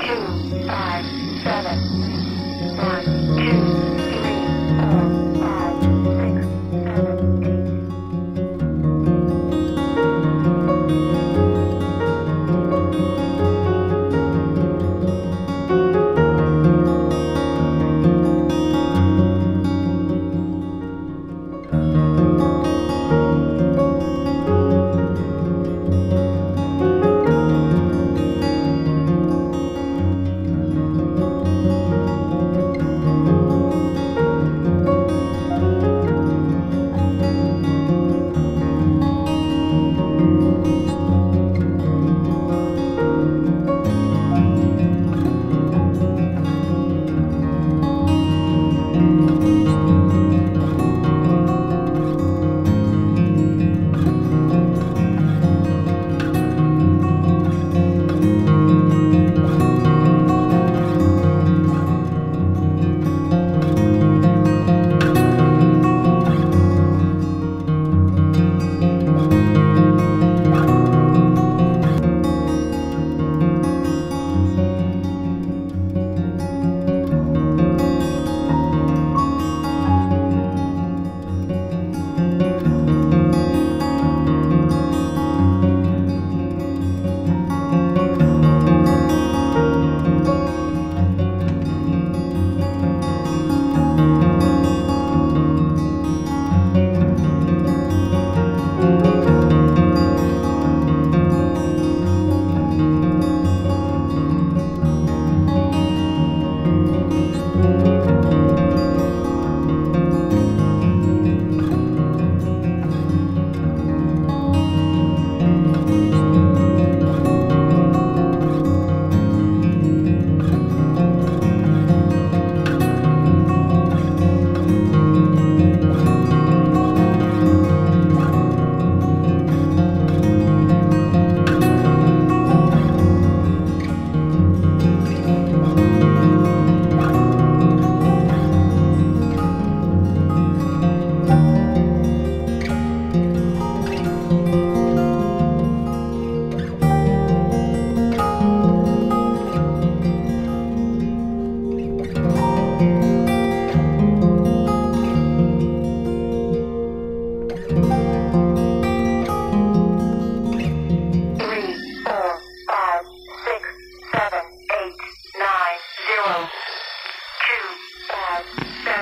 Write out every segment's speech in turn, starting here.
two, five, seven, one, two.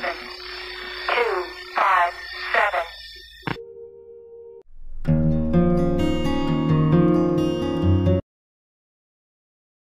service.